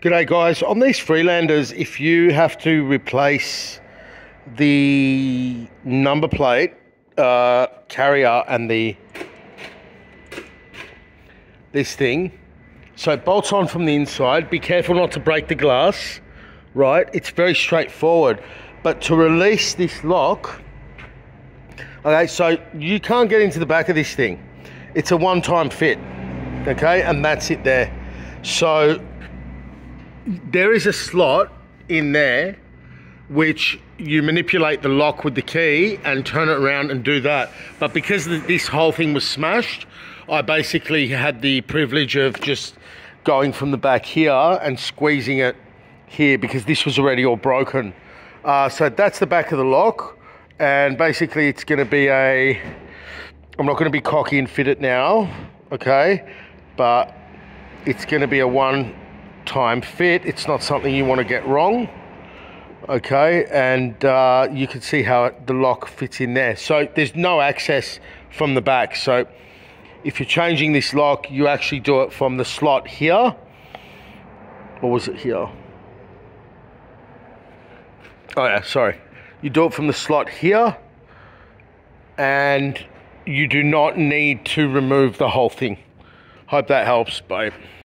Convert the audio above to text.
G'day guys, on these Freelanders, if you have to replace the number plate uh, carrier and the this thing, so it bolts on from the inside, be careful not to break the glass, right? It's very straightforward, but to release this lock, okay, so you can't get into the back of this thing. It's a one-time fit, okay, and that's it there. So there is a slot in there which you manipulate the lock with the key and turn it around and do that. But because this whole thing was smashed, I basically had the privilege of just going from the back here and squeezing it here because this was already all broken. Uh, so that's the back of the lock. And basically it's gonna be a, I'm not gonna be cocky and fit it now, okay? But it's gonna be a one time fit. It's not something you want to get wrong. Okay, and uh, you can see how the lock fits in there. So there's no access from the back. So if you're changing this lock, you actually do it from the slot here. Or was it here? Oh yeah, sorry. You do it from the slot here and you do not need to remove the whole thing. Hope that helps, babe.